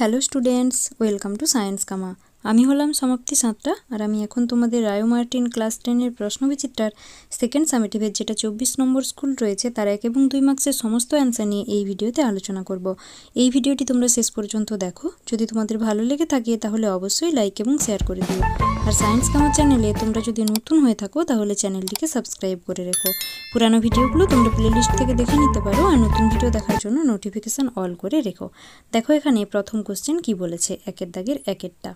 hello students welcome to science কামা আমি হলাম সমাপ্তি সাঁতরা, আর আমি এখন তোমাদের রায়ো মার্টিন ক্লাস টেনের প্রশ্নবিচিত্রার সেকেন্ড সামেটিভের যেটা চব্বিশ নম্বর স্কুল রয়েছে, তার এক এবং দুই মার্কসের সমস্ত অ্যান্সার নিয়ে এই ভিডিওতে আলোচনা করব। এই ভিডিওটি তোমরা শেষ পর্যন্ত দেখো। যদি তোমাদের ভালো লেগে থাকে, তাহলে অবশ্যই লাইক এবং শেয়ার করে দিও। আর সায়েন্স কামার চ্যানেলে তোমরা যদি নতুন হয়ে থাকো, তাহলে চ্যানেলটিকে সাবস্ক্রাইব করে রেখো। পুরানো ভিডিওগুলো তোমরা প্লেলিস্ট থেকে দেখে নিতে পারো, আর নতুন ভিডিও দেখার জন্য নোটিফিকেশান অল করে রেখো। দেখো এখানে প্রথম কোশ্চেন কি বলেছে? একের দাগের একেরটা।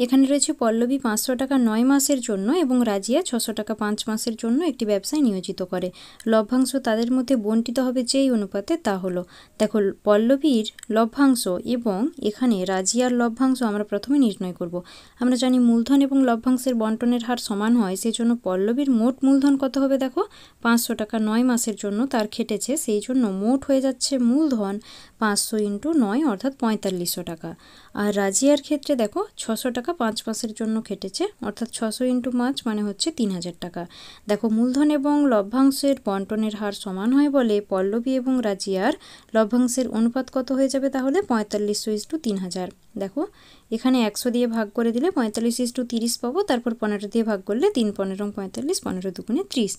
এখানে রয়েছে পল্লবী পাঁচশো টাকা নয় মাসের জন্য এবং রাজিয়া ছশো টাকা পাঁচ মাসের জন্য একটি ব্যবসায় নিয়োজিত করে। লভ্যাংশ তাদের মধ্যে বন্টিত হবে যেই অনুপাতে তা হলো। দেখো, পল্লবীর লভ্যাংশ এবং এখানে রাজিয়ার লভ্যাংশ আমরা প্রথমে নির্ণয় করব। আমরা জানি মূলধন এবং লভ্যাংশের বন্টনের হার সমান হয় সেই জন্য পল্লবীর মোট মূলধন কত হবে দেখো? পাঁচশো টাকা নয় মাসের জন্য তার খেটেছে, সেই জন্য মোট হয়ে যাচ্ছে মূলধন পাঁচশো ইন্টু নয়, অর্থাৎ পঁয়তাল্লিশশো টাকা। আর রাজিয়ার ক্ষেত্রে দেখো ছশো টাকা পাঁচ মাসের জন্য খেটেছে, অর্থাৎ ছশো ইন্টু পাঁচ মানে হচ্ছে তিন হাজার টাকা। দেখো মূলধন এবং লভ্যাংশের বন্টনের হার সমান হয় বলে পল্লবী এবং রাজিয়ার লভ্যাংশের অনুপাত কত হয়ে যাবে তাহলে পঁয়তাল্লিশশো ইস টু তিন হাজার। দেখো এখানে একশো দিয়ে ভাগ করে দিলে পঁয়তাল্লিশ ইস টু তিরিশ পাবো, তারপর পনেরো দিয়ে ভাগ করলে তিন পনেরো পঁয়তাল্লিশ, পনেরো দুগুণে ত্রিশ।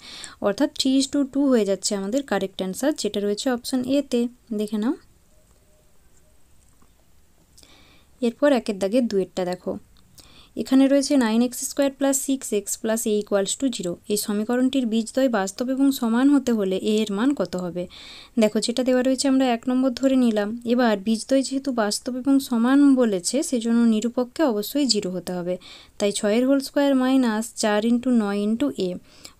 অর্থাৎ থ্রি ইস টু টু হয়ে যাচ্ছে আমাদের কারেক্ট অ্যান্সার যেটা রয়েছে অপশান এতে দেখে নাও। এরপর একের দাগে দুয়েরটা দেখো। এখানে রয়েছে nine x square plus six x plus a equals to zero এই সমীকরণটির বীজদ্বয় বাস্তব এবং সমান হতে হলে এ এর মান কত হবে? দেখো, যেটা দেওয়া রয়েছে আমরা এক নম্বর ধরে নিলাম। এবার বীজদ্বয় যেহেতু বাস্তব এবং সমান বলেছে, সেজন্য নিরূপক্ষে অবশ্যই জিরো হতে হবে। তাই ছয়ের হোল স্কোয়ার মাইনাস চার ইন্টু নয় ইন্টু এ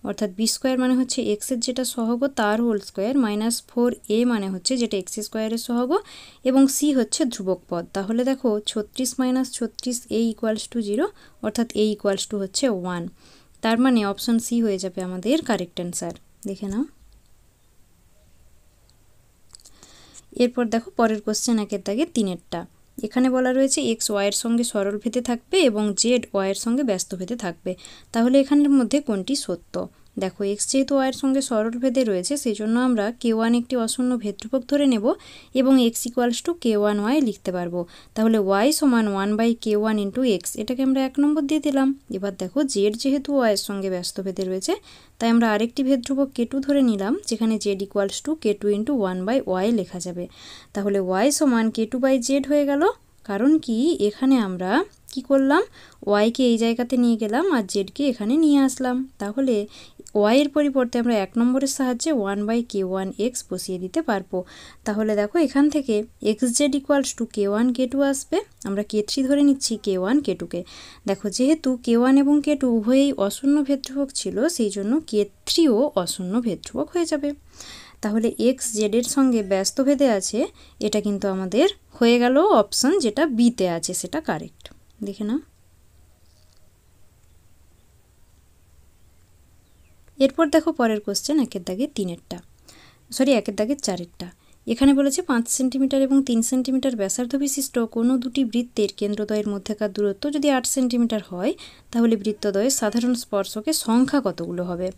অর্থাৎ বি স্কোয়ার মানে হচ্ছে এক্সের যেটা সহগ, তার whole square minus four a মানে হচ্ছে যেটা এক্স স্কোয়ারের সহগ, এবং সি হচ্ছে ধ্রুবক পদ। তাহলে দেখো, ছত্রিশ মাইনাস ছত্রিশ এ ইকুয়ালস টু জিরো অর্থাৎ এ ইকুয়ালস টু হচ্ছে ওয়ান তার মানে অপশন সি হয়ে যাবে আমাদের কারেক্ট অ্যান্সার দেখে নাও। এরপর দেখো পরের কোশ্চেন একের দাগে তিনেরটা। এখানে বলা রয়েছে এক্স ওয়াইয়ের সঙ্গে সরল ভেদে থাকবে এবং জেড ওয়াইয়ের সঙ্গে ব্যস্ত ভেদে থাকবে। তাহলে এখানের মধ্যে কোনটি সত্য? দেখো এক্স যেহেতু ওয়াইয়ের সঙ্গে সরল ভেদে রয়েছে সেই জন্য আমরা কে ওয়ান একটি অশূন্য ভেদ্রূপক ধরে নেব এবং x equals to k one y লিখতে পারব। তাহলে ওয়াই সমান one by k one into x এটাকে আমরা এক নম্বর দিয়ে দিলাম। এবার দেখো জেড যেহেতু ওয়াইয়ের সঙ্গে ব্যস্ত ভেদে রয়েছে, তাই আমরা আরেকটি ভেদ্রূপক কে টু ধরে নিলাম, যেখানে z equals to k two into one by y লেখা যাবে। তাহলে ওয়াই সমান কে টু বাই জেড হয়ে গেল, কারণ কি? এখানে আমরা কি করলাম? ওয়াইকে এই জায়গাতে নিয়ে গেলাম আর জেডকে এখানে নিয়ে আসলাম। তাহলে ওয়াইয়ের পরিবর্তে আমরা এক নম্বরের সাহায্যে one by k one x বসিয়ে দিতে পারব। তাহলে দেখো এখান থেকে x z equals to k one k two আসবে। আমরা কে থ্রি ধরে নিচ্ছি কে ওয়ান কে। টুকে দেখো যেহেতু কে ওয়ান এবং কে টু উভয়েই অশূন্য ভেদ্রুবক ছিল, সেই জন্য কে থ্রিও অশূন্য ভেদ্রুবক হয়ে যাবে। তাহলে এক্স জেডের সঙ্গে ব্যস্ত ভেদে আছে, এটা কিন্তু আমাদের হয়ে গেল অপশন যেটা বিতে আছে, সেটা কারেক্ট দেখে নাও। এরপর দেখো পরের কোশ্চেন একের দাগে তিনেরটা। সরি একের দাগে চারেরটা। এখানে বলেছে পাঁচ সেন্টিমিটার এবং তিন সেন্টিমিটার ব্যাসার্ধ বিশিষ্ট কোনো দুটি বৃত্তের কেন্দ্রদ্বয়ের মধ্যেকার দূরত্ব যদি আট সেন্টিমিটার হয়, তাহলে বৃত্তদ্বয়ের সাধারণ স্পর্শকে সংখ্যা কতগুলো হবে?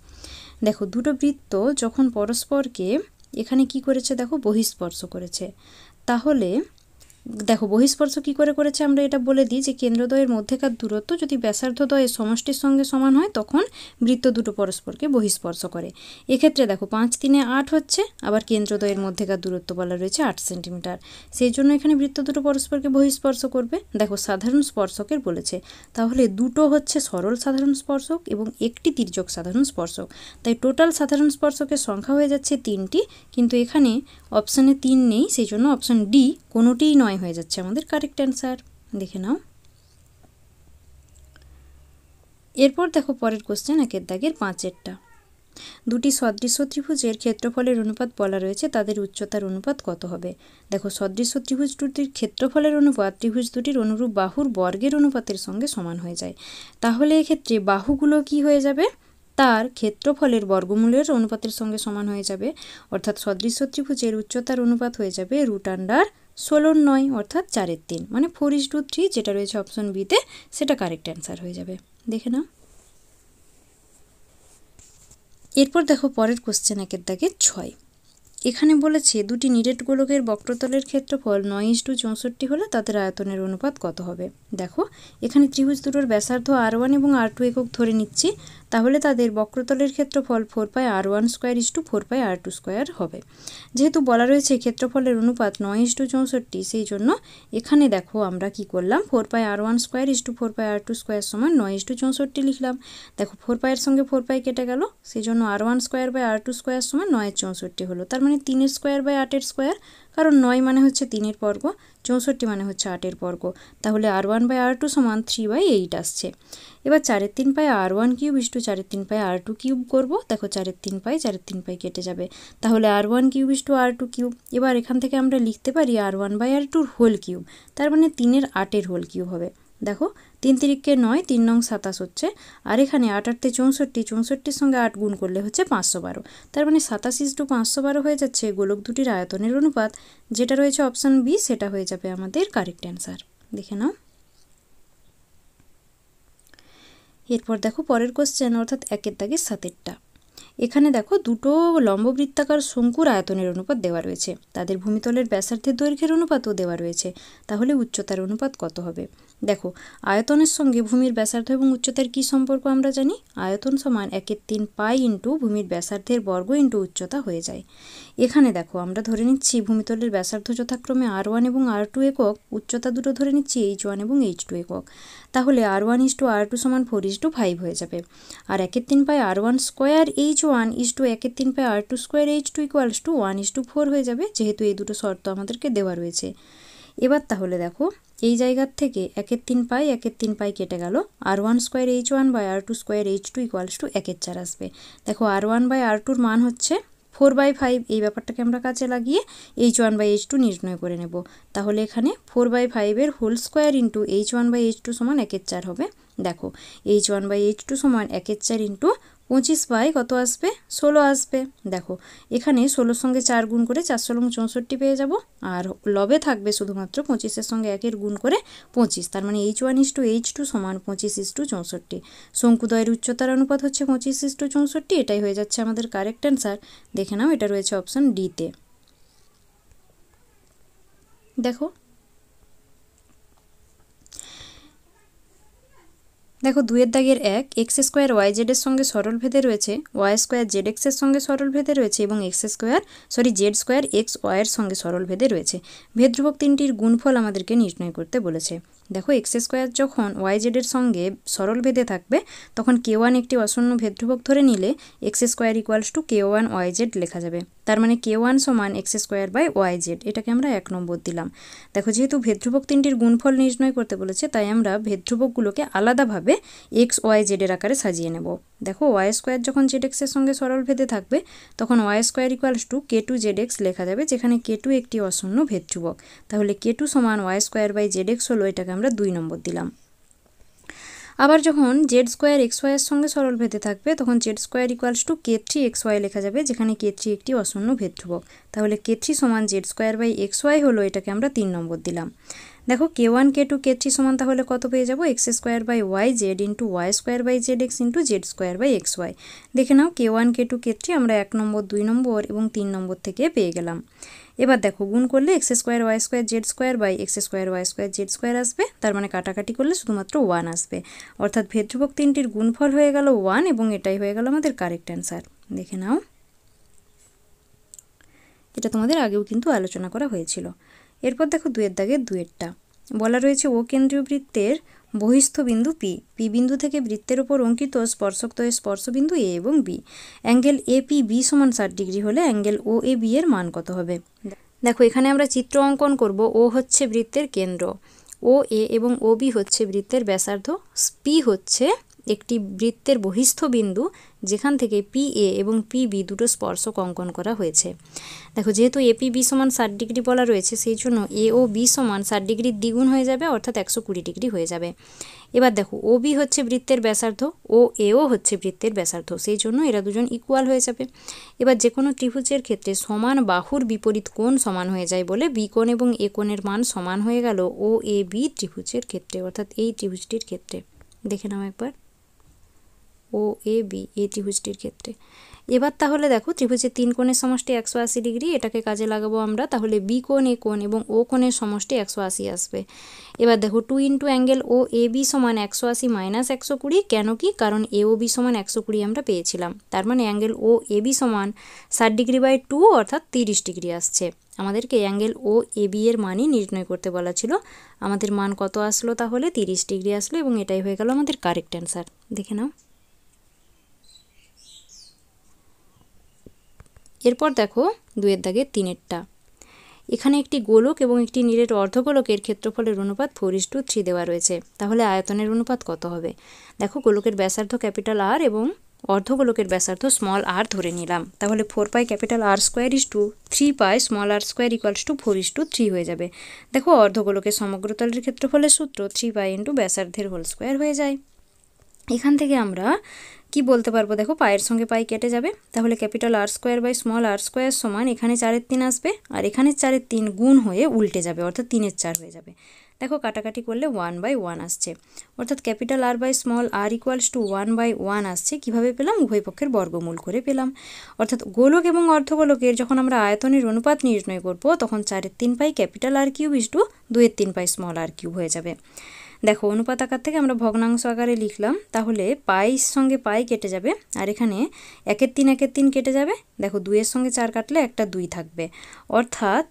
দেখো, দুটো বৃত্ত যখন পরস্পরকে এখানে কি করেছে? দেখো, বহিস্পর্শ করেছে। তাহলে দেখো, বহিস্পর্শ কি করে করেছে? আমরা এটা বলে দিই যে কেন্দ্রদ্বয়ের মধ্যেকার দূরত্ব যদি ব্যাসার্ধদ্বয়ের সমষ্টির সঙ্গে সমান হয়, তখন বৃত্ত দুটো পরস্পরকে বহিস্পর্শ করে। এক্ষেত্রে দেখো, পাঁচ তিনে আট হচ্ছে, আবার কেন্দ্রদ্বয়ের মধ্যেকার দূরত্ব বলা রয়েছে আট সেন্টিমিটার। সেই জন্য এখানে বৃত্ত দুটো পরস্পরকে বহিস্পর্শ করবে। দেখো, সাধারণ স্পর্শকের বলেছে। তাহলে দুটো হচ্ছে সরল সাধারণ স্পর্শক এবং একটি তির্যক সাধারণ স্পর্শক। তাই টোটাল সাধারণ স্পর্শকের সংখ্যা হয়ে যাচ্ছে তিনটি, কিন্তু এখানে অপশানে তিন নেই, সেই জন্য অপশান ডি কোনোটিই নয় হয়ে যাচ্ছে আমাদের কারেক্ট অ্যান্সার দেখে নাও। এরপর দেখো পরের কোশ্চেন একের দাগের পাঁচেরটা। দুটি সদৃশ্য ত্রিভুজের ক্ষেত্রফলের অনুপাত বলা রয়েছে, তাদের উচ্চতার অনুপাত কত হবে? দেখো সদৃশ্য ত্রিভুজ দুটির ক্ষেত্রফলের অনুপাত ত্রিভুজ দুটির অনুরূপ বাহুর বর্গের অনুপাতের সঙ্গে সমান হয়ে যায়। তাহলে এক্ষেত্রে বাহুগুলো কি হয়ে যাবে? তার ক্ষেত্রফলের বর্গমূলের অনুপাতের সঙ্গে সমান হয়ে যাবে। অর্থাৎ সদৃশ্য ত্রিভুজের উচ্চতার অনুপাত হয়ে যাবে রুট আন্ডার ষোলোর নয় অর্থাৎ চারের তিন। মানে ফোর ইস টু থ্রি যেটা রয়েছে অপশন বিতে সেটা কারেক্ট অ্যান্সার হয়ে যাবে। দেখে নাও। এরপর দেখো পরের কোশ্চেন একের দাগে ছয়। এখানে বলেছে, দুটি নিরেট গোলকের বক্রতলের ক্ষেত্রফল নয় ইস টু চৌষট্টি হলে তাদের আয়তনের অনুপাত কত হবে? দেখো, এখানে ত্রিভুজ দুটোর ব্যাসার্ধ আর ওয়ান এবং আর টু একক ধরে নিচ্ছি। তাহলে তাদের বক্রতলের ক্ষেত্রফল four pi r one square is to four pi r two square হবে। যেহেতু বলা রয়েছে ক্ষেত্রফলের অনুপাত নয় ইস টু চৌষট্টি, সেই জন্য এখানে দেখো আমরা কি করলাম four pi r one square is to four pi r two square সমান নয় ইস টু চৌষট্টি লিখলাম। দেখো ফোর পাইয়ের সঙ্গে ফোর পাই কেটে গেল, সেই জন্য r one square by r two square সমান নয়ের চৌষট্টি হলো। তার মানে তিনের স্কোয়ার বাই আটের স্কোয়ার কারণ নয় মানে হচ্ছে তিনের বর্গ, চৌষট্টি মানে হচ্ছে আটের বর্গ। তাহলে r one by r two সমান থ্রি বাই এইট আসছে। এবার চারের তিন পায়ে r one cube is to চারের তিন পায়ে আর টু কিউব করব। দেখো চারের তিন পায়ে চারের তিন পায়ে কেটে যাবে। তাহলে r one cube is to r two cube. এবার এখান থেকে আমরা লিখতে পারি আর ওয়ান বাই আর টুর হোল কিউব। তার মানে তিনের আটের হোল কিউব হবে। দেখো, তিন তিরিককে নয়, তিন নং সাতাশ হচ্ছে। আর এখানে আট আটতে চৌষট্টি, চৌষট্টির সঙ্গে আট গুণ করলে হচ্ছে পাঁচশো বারো। তার মানে সাতাশ ইস টু পাঁচশো বারো হয়ে যাচ্ছে গোলক দুটির আয়তনের অনুপাত। যেটা রয়েছে অপশান বি, সেটা হয়ে যাবে আমাদের কারেক্ট অ্যান্সার। দেখে নাও। এরপর দেখো পরের কোশ্চেন অর্থাৎ একের দাগের সাতেরটা। এখানে দেখো দুটো লম্ববৃত্তাকার শঙ্কুর আয়তনের অনুপাত দেওয়া রয়েছে। তাদের ভূমিতলের ব্যাসার্ধের দৈর্ঘ্যের অনুপাতও দেওয়া রয়েছে। তাহলে উচ্চতার অনুপাত কত হবে? দেখো, আয়তনের সঙ্গে ভূমির ব্যাসার্ধ এবং উচ্চতার কি সম্পর্ক আমরা জানি? আয়তন সমান একের তিন পাই ইন্টু ভূমির ব্যাসার্ধের বর্গ ইন্টু উচ্চতা হয়ে যায়। এখানে দেখো, আমরা ধরে নিচ্ছি ভূমিতলের ব্যাসার্ধ যথাক্রমে আর ওয়ান এবং আর টু একক, উচ্চতা দুটো ধরে নিচ্ছি এইচ ওয়ান এবং এইচ টু একক। তাহলে r one is to r two সমান ফোর ইস টু ফাইভ হয়ে যাবে। আর একের তিন পাই r one square h one is to একের তিন পাই r two square h two equals to one is to four হয়ে যাবে, যেহেতু এই দুটো শর্ত আমাদেরকে দেওয়া রয়েছে। এবার তাহলে দেখো, এই জায়গার থেকে একের তিন পাই একের তিন পাই কেটে গেল r one square h one by r two square h two equals to একের চার আসবে। দেখো আর ওয়ান বাই আর টুর মান হচ্ছে ফোর বাই ফাইভ এই ব্যাপারটাকে আমরা কাছে লাগিয়ে h one by h two নির্ণয় করে নেব। তাহলে এখানে ফোর বাই ফাইভের whole square into h one by h two সমান একের চার হবে। দেখো, h one by h two সমান একের চার ইন্টু পঁচিশ বাই কত আসবে? ষোলো আসবে। দেখো, এখানে ষোলোর সঙ্গে চার গুণ করে চারশো লং চৌষট্টি পেয়ে যাব। আর লবে থাকবে শুধুমাত্র পঁচিশের সঙ্গে একের গুণ করে পঁচিশ। তার মানে h one is to h two সমান পঁচিশ ইস টু চৌষট্টি। শঙ্কুদয়ের উচ্চতার অনুপাত হচ্ছে পঁচিশ ইস টু চৌষট্টি। এটাই হয়ে যাচ্ছে আমাদের কারেক্ট অ্যান্সার দেখে নাও, এটা রয়েছে অপশান ডিতে দেখো দেখো দুয়ের দাগের এক এক্স স্কোয়ার ওয়াই জেডের সঙ্গে সরল ভেদে রয়েছে ওয়াই স্কোয়ার জেড এক্সের সঙ্গে সরল ভেদে রয়েছে এবং x square sorry z square x ওয়াইয়ের সঙ্গে সরল ভেদে রয়েছে। ভেদ্রুবক তিনটির গুণফল আমাদেরকে নির্ণয় করতে বলেছে। দেখো এক্স স্কোয়ার যখন ওয়াই জেডের সঙ্গে সরল ভেদে থাকবে, তখন কে ওয়ান একটি অশূন্য ভেদ্রুবক ধরে নিলে x square equals to k one y z লেখা যাবে। তার মানে কে ওয়ান সমান x square by y z এটাকে আমরা এক নম্বর দিলাম। দেখো যেহেতু ভেদ্রুবক তিনটির গুণফল নির্ণয় করতে বলেছে, তাই আমরা ভেদ্রুবকগুলোকে আলাদাভাবে এক্স ওয়াই জেডের আকারে সাজিয়ে নেব। দেখো ওয়াই স্কোয়ার যখন জেড এক্সের সঙ্গে সরল ভেদে থাকবে, তখন y square equals to k two z x লেখা যাবে, যেখানে কে টু একটি অশূন্য ভেদ্রুবক তাহলে কে টু সমান y square by z x হলো, এটাকে আমরা দুই নম্বর দিলাম। আবার যখন জেড স্কোয়ার এক্স ওয়াইয়ের সঙ্গে সরল ভেদে থাকবে, তখন z square equals to k three x y লেখা যাবে, যেখানে কে থ্রি একটি অশূন্য ভেদ্রুবক তাহলে কে থ্রি সমান z square by x y হলো, এটাকে আমরা তিন নম্বর দিলাম। দেখো, k one, k two, k three সমান তাহলে কত পেয়ে যাব? X square by y, z into y square by z x into z square by x y. দেখে নাও, k one, k two, k three আমরা এক নম্বর, দুই নম্বর এবং তিন নম্বর থেকে পেয়ে গেলাম। এবার দেখো, গুণ করলে x square y square z square by x square y square z square আসবে, তার মানে কাটাকাটি করলে শুধুমাত্র ওয়ান আসবে। অর্থাৎ ভেদ্রুবক তিনটির গুণফল হয়ে গেল ওয়ান এবং এটাই হয়ে গেল আমাদের কারেক্ট অ্যান্সার। দেখে নাও। এটা তোমাদের আগেও কিন্তু আলোচনা করা হয়েছিল। এরপর দেখো দুয়ের দাগের দুয়েরটা। বলা রয়েছে ও কেন্দ্রীয় বৃত্তের বহিস্থ বিন্দু পি। পি বিন্দু থেকে বৃত্তের ওপর অঙ্কিত স্পর্শকদ্বয়ের স্পর্শবিন্দু এ এবং b. Angle a p b সমান ষাট ডিগ্রি হলে অ্যাঙ্গেল ও এ বি এর মান কত হবে? দেখো, এখানে আমরা চিত্র অঙ্কন করব। ও হচ্ছে বৃত্তের কেন্দ্র। ও এ এবং ও বি হচ্ছে বৃত্তের ব্যাসার্ধ। পি হচ্ছে একটি বৃত্তের বহিস্থ বিন্দু যেখান থেকে পি এ এবং পি বি দুটো স্পর্শক অঙ্কন করা হয়েছে। দেখো, যেহেতু এপি বি সমান ষাট ডিগ্রি বলা রয়েছে, সেই জন্য এ ও বি সমান ষাট ডিগ্রির দ্বিগুণ হয়ে যাবে, অর্থাৎ একশো কুড়ি ডিগ্রি হয়ে যাবে। এবার দেখো ও বি হচ্ছে বৃত্তের ব্যাসার্ধ ও এও হচ্ছে বৃত্তের ব্যাসার্ধ, সেই জন্য এরা দুজন ইকুয়াল হয়ে যাবে। এবার যে কোনো ত্রিভুজের ক্ষেত্রে সমান বাহুর বিপরীত কোণ সমান হয়ে যায় বলে বি কোণ এবং এ কোণের মান সমান হয়ে গেল ও এ বি ত্রিভুজের ক্ষেত্রে, অর্থাৎ এই ত্রিভুজটির ক্ষেত্রে। দেখে নাও একবার। ও এ, বি এই ত্রিভুজটির ক্ষেত্রে। এবার তাহলে দেখো, ত্রিভুজের তিন কোণের সমষ্টি একশো আশি ডিগ্রি, এটাকে কাজে লাগাবো আমরা, তাহলে বি কোণ, এ কোণ এবং ও কোণের সমষ্টি একশো আশি আসবে। এবার দেখো, two into angle o a, b সমান একশো আশি মাইনাস একশো কুড়ি, কেন কি? কারণ এ ও বি সমান একশো কুড়ি আমরা পেয়েছিলাম। তার মানে অ্যাঙ্গেল ও এ, বি সমান ষাট ডিগ্রি বাই টু, অর্থাৎ তিরিশ ডিগ্রি আসছে। আমাদেরকে অ্যাঙ্গেল ও এ, বি এর মানই নির্ণয় করতে বলা ছিল। আমাদের মান কত আসলো তাহলে? তিরিশ ডিগ্রি আসলো এবং এটাই হয়ে গেল আমাদের কারেক্ট অ্যান্সার। দেখে নাও। এরপর দেখো দুয়ের দাগের তিনেরটা। এখানে একটি গোলক এবং একটি নীলের অর্ধগোলকের ক্ষেত্রফলের অনুপাত ফোর ইস টু থ্রি দেওয়া রয়েছে। তাহলে আয়তনের অনুপাত কত হবে? দেখো গোলকের ব্যাসার্ধ ক্যাপিটাল আর এবং অর্ধগোলকের ব্যাসার্ধ স্মল আর ধরে নিলাম। তাহলে four pi capital r square is to three pi small r square equals to four is to three হয়ে যাবে। দেখো অর্ধগোলকের সমগ্রতলের ক্ষেত্রফলের সূত্র থ্রি পাই ইন্টু ব্যাসার্ধের হোল স্কোয়ার হয়ে যায়। এখান থেকে আমরা কি বলতে পারব? দেখো, পায়ের সঙ্গে পাই কেটে যাবে। তাহলে capital r square by small r square সমান এখানে চারের তিন আসবে, আর এখানে চারের তিন গুণ হয়ে উল্টে যাবে, অর্থাৎ তিনের চার হয়ে যাবে। দেখো কাটাকাটি করলে ওয়ান বাই ওয়ান আসছে। অর্থাৎ capital r by small r equals to one by one আসছে। কীভাবে পেলাম? উভয় পক্ষের বর্গমূল করে পেলাম। অর্থাৎ গোলক এবং অর্ধগোলকের যখন আমরা আয়তনের অনুপাত নির্ণয় করব, তখন চারের তিন pi capital r cube is to দুয়ের তিন পাই স্মল আর কিউব হয়ে যাবে। দেখো, অনুপাত আকার থেকে আমরা ভগ্নাংশ আকারে লিখলাম, তাহলে পাইর সঙ্গে পাই কেটে যাবে, আর এখানে একের তিন একের তিন কেটে যাবে। দেখো, দুইয়ের সঙ্গে চার কাটলে একটা দুই থাকবে। অর্থাৎ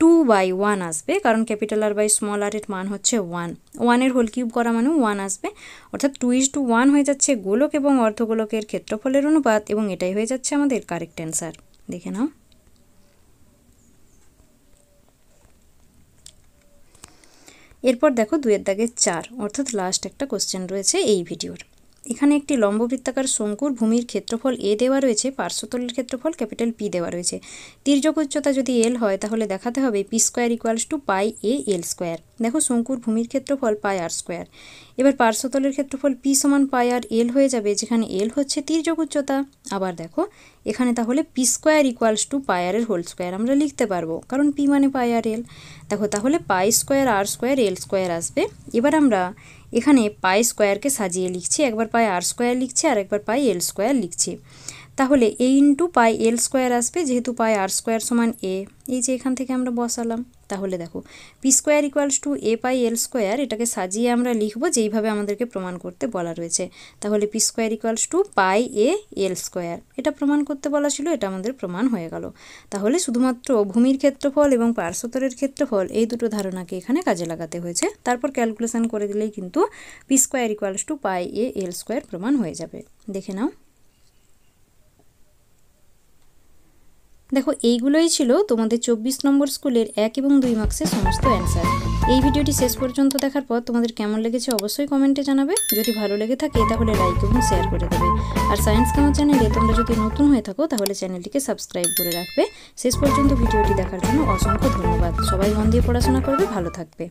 টু বাই ওয়ান আসবে, কারণ capital r by small r এর মান হচ্ছে ওয়ান ওয়ানের হোল কিউব করা মানেও ওয়ান আসবে। অর্থাৎ টু ইস টু ওয়ান হয়ে যাচ্ছে গোলক এবং অর্ধগোলকের ক্ষেত্রফলের অনুপাত এবং এটাই হয়ে যাচ্ছে আমাদের কারেক্ট অ্যান্সার দেখে নাও। এরপর দেখো দুয়ের দাগের চার, অর্থাৎ লাস্ট একটা কোশ্চেন রয়েছে এই ভিডিওর। এখানে একটি লম্ববৃত্তাকার শঙ্কুর ভূমির ক্ষেত্রফল এ দেওয়া রয়েছে, পার্শ্বতলের ক্ষেত্রফল ক্যাপিটাল পি দেওয়া রয়েছে। তির্যক উচ্চতা যদি এল হয়, তাহলে দেখাতে হবে p square equals to pi a l square. দেখো শঙ্কুর ভূমির ক্ষেত্রফল পাই আর স্কোয়ার। এবার পার্শ্বতলের ক্ষেত্রফল পি সমান পাই আর এল হয়ে যাবে, যেখানে এল হচ্ছে তির্যক উচ্চতা আবার দেখো, এখানে তাহলে P square equals to pi আরের whole square আমরা লিখতে পারব, কারণ পি মানে পাই আর এল। দেখো, তাহলে pi square r square l square আসবে। এবার আমরা এখানে পাই স্কোয়ারকে সাজিয়ে লিখছি, একবার পাই আর স্কোয়ার লিখছি আর একবার পাই এল স্কোয়ার লিখছি। তাহলে এ ইন্টু পাই এল স্কোয়ার আসবে, যেহেতু পাই আর স্কোয়ার সমান এ এই যে এখান থেকে আমরা বসালাম। তাহলে দেখো p square equals to a pi l square এটাকে সাজিয়ে আমরা লিখব যেইভাবে আমাদেরকে প্রমাণ করতে বলা রয়েছে। তাহলে p square equals to pi a l square এটা প্রমাণ করতে বলা ছিল, এটা আমাদের প্রমাণ হয়ে গেল। তাহলে শুধুমাত্র ভূমির ক্ষেত্রফল এবং পার্শ্বতরের ক্ষেত্রফল এই দুটো ধারণাকে এখানে কাজে লাগাতে হয়েছে। তারপর ক্যালকুলেশন করে দিলেই কিন্তু p square equals to pi a l square প্রমাণ হয়ে যাবে। দেখে নাও। দেখো, এইগুলোই ছিল তোমাদের চব্বিশ নম্বর স্কুলের এক এবং দুই মার্কসের সমস্ত অ্যান্সার এই ভিডিওটি শেষ পর্যন্ত দেখার পর তোমাদের কেমন লেগেছে অবশ্যই কমেন্টে জানাবে। যদি ভালো লেগে থাকে, তাহলে লাইক এবং শেয়ার করে দেবে। আর সায়েন্স কামার চ্যানেলে তোমরা যদি নতুন হয়ে থাকো, তাহলে চ্যানেলটিকে সাবস্ক্রাইব করে রাখবে। শেষ পর্যন্ত ভিডিওটি দেখার জন্য অসংখ্য ধন্যবাদ। সবাই মন দিয়ে পড়াশোনা করবে, ভালো থাকবে।